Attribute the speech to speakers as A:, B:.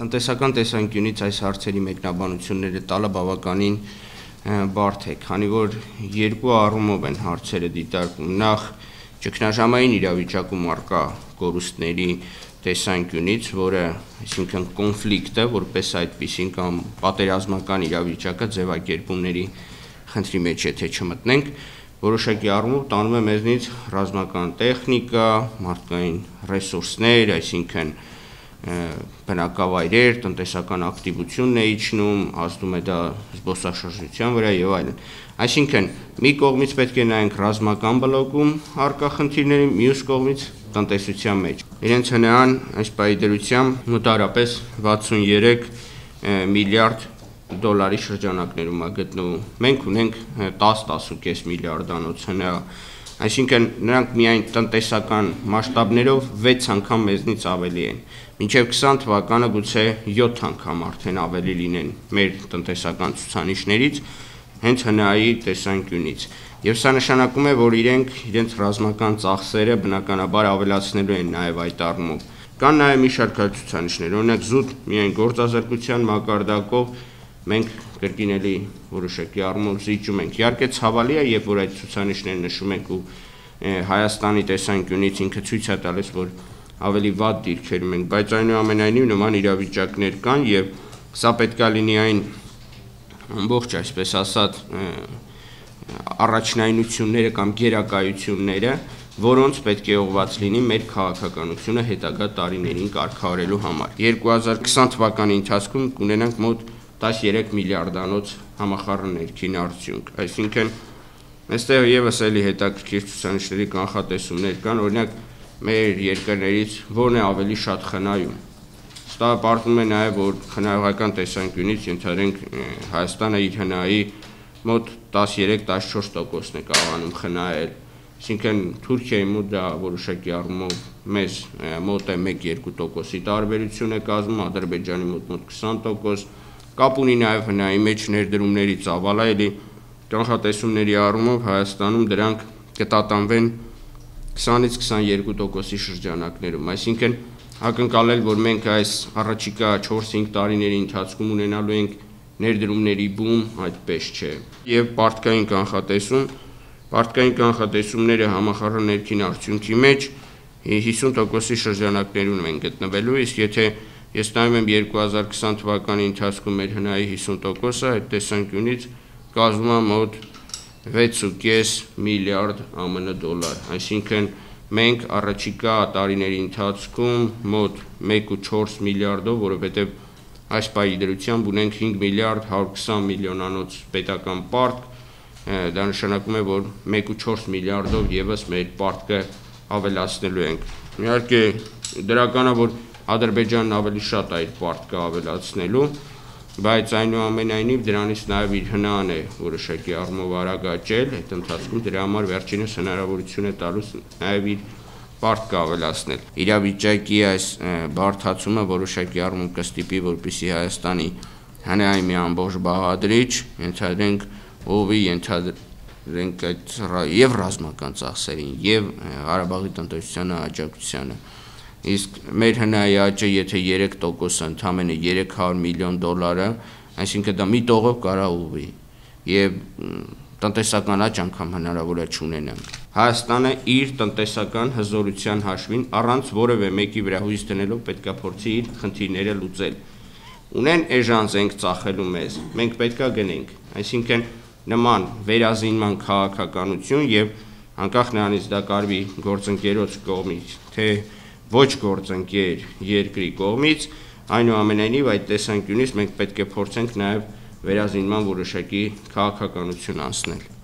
A: Տնտեսական տեսանկյունից այս հարցերի մեկնաբանությունները տալը բավականին բարդ է, քանի որ երկու առումով են հարցերը դիտարկվում։ Նախ ճգնաժամային իրավիճակում արկա կորուստների տեսանկյունից, որը, այսինքն կոնֆլիկտը, որպես այդպեսին կամ պատերազմական իրավիճակը ձևակերպումների խնդրի մեջ եթե չմտնենք, որոշակի առումով տանում է մեզնից ռազմական տեխնիկա, մարդկային ռեսուրսներ, այսինքն բնակավայրեր, տնտեսական ակտիվությունն է իջնում, ազդում է դա զբոսաշրջության վրա եւ այլն։ Այսինքն, մի կողմից պետք է նայենք ռազմական բլոկում արկա խնդիրներին, մյուս կողմից տնտեսության մեջ։ Իրենց հնարան այս պայդրությամբ մոտարապես 63 միլիարդ դոլարի շրջանակներում է գտնվում։ Մենք ունենք 10-10.5 միլիարդանոց հնա Այսինքն նրանք միայն տնտեսական մասշտաբներով 6 անգամ մեզնից ավելի են։ Մինչև 20 թվականը գուցե 7 անգամ արդեն ավելի լինեն մեր տնտեսական ցուցանիշներից հենց հնայի տեսանկյունից։ Եվ սա նշանակում է, որ իրենք իրենց ռազմական ծախսերը բնականաբար ավելացնելու են նաև այդ առումով։ Կան նաև մի շարք ցուցանիշներ, օրինակ զուտ միայն գործազրկության մակարդակով մենք կրկին էլի որոշակի առումով զիջում ենք։ Իհարկե ցավալի է, երբ որ այդ ցուցանիշները նշում ենք ու Հայաստանի տեսանկյունից ինքը ցույց է տալիս, որ ավելի վատ դիրքերում ենք, բայց այնուամենայնիվ նման իրավիճակներ կան եւ սա պետքա լինի այն ամբողջ այսպես ասած առաջնայնությունները կամ գերակայությունները, որոնց պետք է ուղված լինի մեր քաղաքականությունը հետագա տարիներին կարգավորելու համար։ 2020 թվականի ընթացքում կունենանք մոտ 13 միլիարդանոց համախառն ներքին արդյունք։ Այսինքն այստեղ եւս էլի հետաքրքիր ցուցանիշների կանխատեսումներ կան, օրինակ մեր երկրներից որն է ավելի շատ խնայում։ Ստա պարտվում է նաև որ խնայողական տեսանկյունից ենթադրենք Հայաստանը իր հնայի մոտ 13-14%-ն է կարողանում խնայել Այսինքն Թուրքիայի մոտ դա որոշակի առումով մեզ մոտ է 1-2%-ի տարբերություն է կազմում, Ադրբեջանի մոտ մոտ 20%, Կապ ունի նաև հնայի մեջ ներդրումների ծավալը, էլի կանխատեսումների առումով Հայաստանում դրանք կտատանվեն 20-ից 22%-ի շրջանակներում, այսինքն ակնկալել, որ մենք այս առաջիկա 4-5 տարիների ընթացքում ունենալու ենք ներդրումների բում, այդպես չէ։ Եվ պարտքային կանխատեսում, պարտքային կանխատեսումները համախառն ներքին արդյունքի մեջ 50%-ի շրջանակներում են գտնվելու, իսկ եթե Ես նայում եմ 2020 թվականի ընթացքում մեր հնայի 50%-ը այդ տեսանկյունից կազմում է մոտ 6.5 միլիարդ ԱՄՆ դոլար, այսինքն մենք առաջիկա տարիների ընթացքում մոտ 1.4 միլիարդով, որովհետև այս պայի դրությամբ ունենք 5 միլիարդ 120 միլիոնանոց պետական պարտք, դա նշանակում է, որ 1.4 միլիարդով եւս մեր պարտքը ավելացնելու ենք։ Իհարկե դրականը որ Ադրբեջանն ավելի շատ այդ պարտքը ավելացնելու, բայց այնուամենայնիվ դրանից նաև իր հնան է որոշակի առումով արագ աճել, այդ ընթացքում դրա համար վերջինս հնարավորություն է տալուս նաև իր պարտքը ավելացնել։ Իրավիճակի այս բարթացումը որոշակի առումով կստիպի, որպիսի Հայաստանի հնայի մի ամբողջ բաղադրիչ, ենթադրենք ովի ենթադրենք այդ եւ ռազմական ծախսերին եւ Ղարաբաղի տնտեսության աջակցությանը իսկ մեր հնայի աճը եթե 3% ընդամենը 300 միլիոն դոլարը, այսինքն դա մի տողով կարա ուղի եւ տնտեսական աճ անգամ հնարավոր է չունենանք։ Հայաստանը իր տնտեսական հզորության հաշվին առանց որևէ մեկի վրա հույս դնելով պետքա փորձի իր խնդիրները լուծել։ Ունեն էժան զենք ծախելու մեզ, մենք պետքա գնենք։ Այսինքն նման վերազինման քաղաքականություն եւ անկախ նրանից դա կարվի գործընկերոջ կողմից, թե ոչ գործընկեր երկրի կողմից, այնուամենայնիվ այդ տեսանկյունից մենք պետք է փորձենք նաև վերազինման որոշակի քաղաքականություն անցնել։